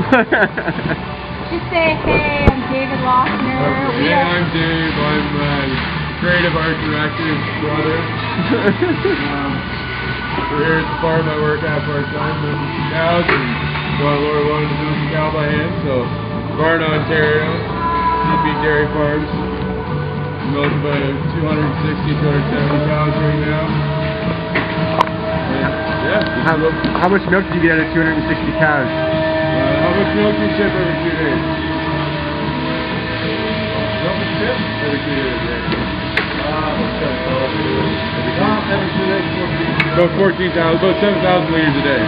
Just say, hey, I'm David Lochner. We Yeah, are I'm Dave. I'm uh, creative art director's brother. um, we're here at the farm I work at part time, milking some cows, and well, Laura wanted to milk a cow by hand, so Varna, Ontario, CP Dairy Farms. Milk about 260, 270 cows right now. Yeah, How, how much milk do you get out of 260 cows? How much milk do you ship every two days? How much? Every two days. About ah, 14,000, about 7,000 liters a day.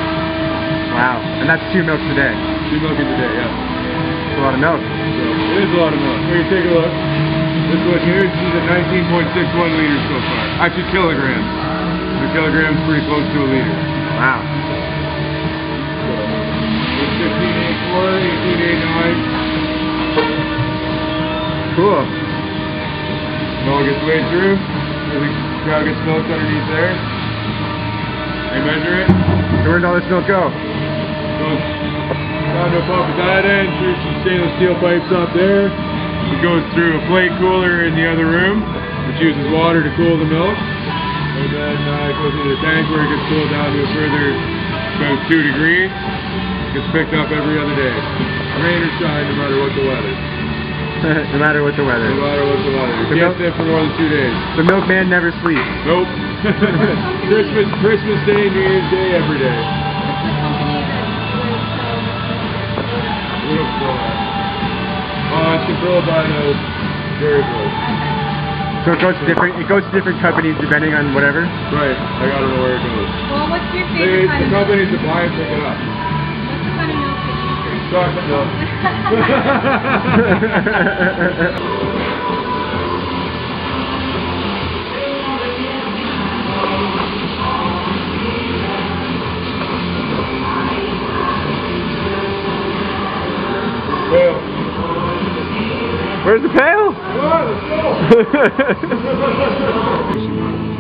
Wow. And that's two milks a day. Two milking a day, yeah. That's a lot of milk. So it is a lot of milk. Here, take a look. This one here, she's at 19.61 liters so far. Actually, kilograms. The kilogram's pretty close to a liter. Wow. Cool. Milk gets way through. The cow gets milked underneath there. They measure it. So where did all this milk go? Goes down to a pump at that end, through some stainless steel pipes up there. It goes through a plate cooler in the other room, which uses water to cool the milk. And then uh, it goes into the tank where it gets cooled down to a further about 2 degrees. It gets picked up every other day. Rain or shine, no matter what the weather. no matter what the weather. No matter what the weather. The It can't milk- sit for more than two days. The milkman never sleeps. Nope. Christmas, Christmas Day, New Year's Day, every day. Beautiful. Uh, it's controlled by the dairy board. So it goes to different. It goes to different companies depending on whatever. Right. I gotta know where it goes. Well, what's your They, favorite kind the of milk? companies that buy it pick it up. That you drink? Chocolate milk. Well, Where's the pail?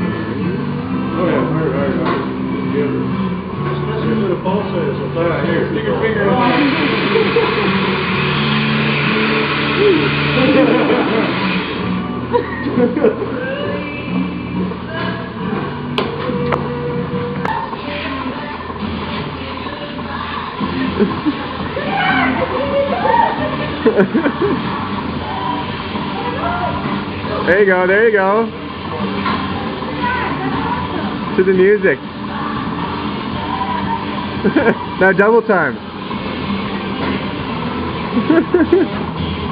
there you go. There you go. To the music. now double time.